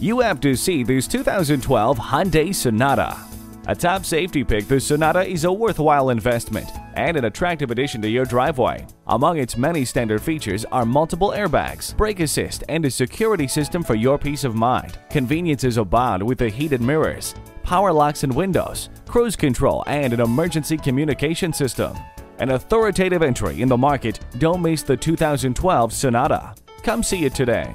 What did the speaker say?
You have to see this 2012 Hyundai Sonata. A top safety pick, the Sonata is a worthwhile investment and an attractive addition to your driveway. Among its many standard features are multiple airbags, brake assist, and a security system for your peace of mind. Conveniences abound with the heated mirrors, power locks and windows, cruise control, and an emergency communication system. An authoritative entry in the market, don't miss the 2012 Sonata. Come see it today.